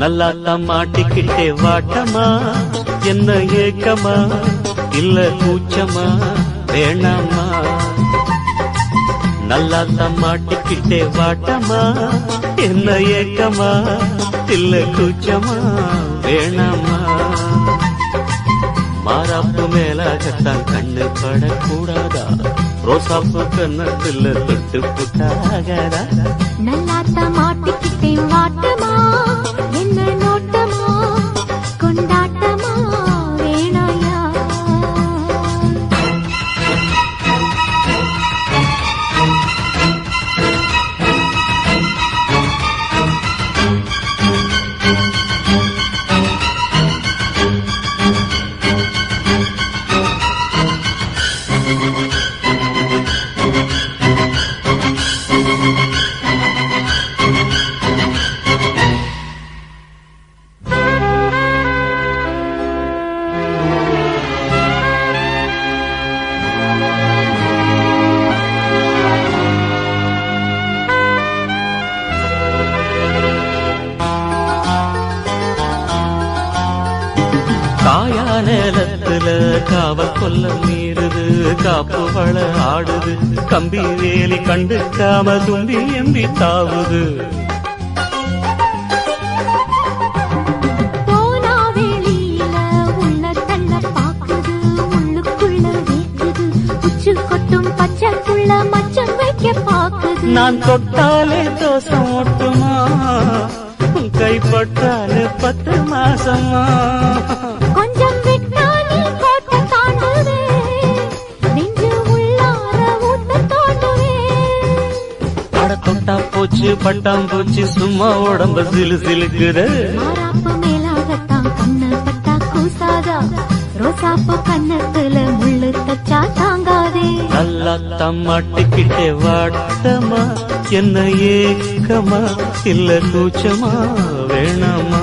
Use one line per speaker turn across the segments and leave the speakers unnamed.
நல்லாத்தான் மாட்டிக்கிட்டே வாட்டமா என்ன ஏக்கமா இல்ல கூச்சமா வேணாமா நல்லாத்தான் மாட்டிக்கிட்டே வாட்டமா என்ன ஏக்கமா இல்ல கூச்சமா வேணாமா மாறாப்பு மேலாகத்தான் கண்ணு படக்கூடாதா? ரோசாப்பு கண்ணத்தில் தொட்டு புட்டாகாதா
நல்லாத்த மாட்டிக்கிட்டேன்
காயா நேலத்துல காவல் கொல்ல மீறுது காப்பு வள ஆடுது கம்பி வேலி கண்டுக்காம தும்பி எம்பி தாவுது. நான் தொட்டாலே தோசம் ஓட்டுமா? உன் கைப்பட்டாலே பத்து மாசமா? போச்சு பட்டாம் போச்சு சும்மா உடம்ப சிலு சிலுக்குது.
மாறாப்பு மேலாகத்தான் கண்ணு பட்டா கூசாதா? ரோசாப்பு கண்ணத்துல முள்ளு தச்சா தாங்காதே?
நல்லா தம்மாட்டிக்கிட்டே வாட்டமா? என்ன ஏக்கமா? இல்ல கூச்சமா? வேணாமா?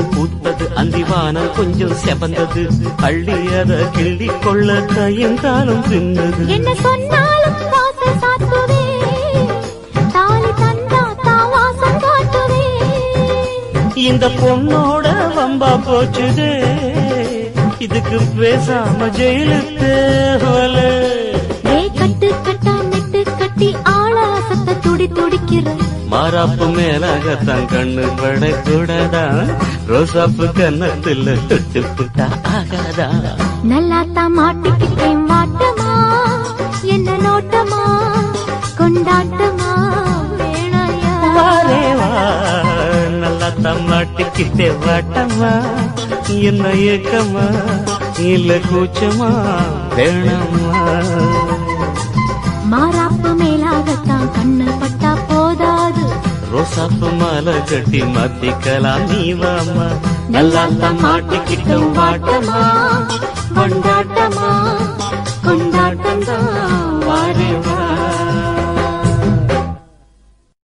பூவு பூத்தது அந்திவானம் கொஞ்சம் செவந்தது. அள்ளி அத கிள்ளி கொள்ள கையங்காலம் தின்னது.
என்ன சொன்னாலும்
இந்த பொண்ணோட வம்பா போச்சுதே. இதுக்கு பேசாம ஜெயிலுக்கு தேவல
கட்டு கட்டா நெட்டு கட்டி ஆளாசத்தை துடி துடிக்கிற
மாறாப்பு மேலாகத்தான் கண்ணு படக்கூடாதா ரோசாப்பு கன்னத்துல தொட்டு புட்டா ஆகாதா
நல்லாத்தா மாட்டிக்கிட்டேன் வாட்டமா என்ன நோட்டமா கொண்டாட்டமா வேணாயா
வாரே வா நல்லா தம்மாட்டிக்கிட்டே வாட்டமா என்ன ஏக்கமா இல்ல கூச்சமா வேணாமா
மாறாப்பு மேலாகத்தான் கண்ணு பட்டா போதாது.
ரோசாப்பு மாலை கட்டி மாத்திக்கலாம் நீ வாமா நல்லா மாட்டிக்கிட்டும் வாட்டமா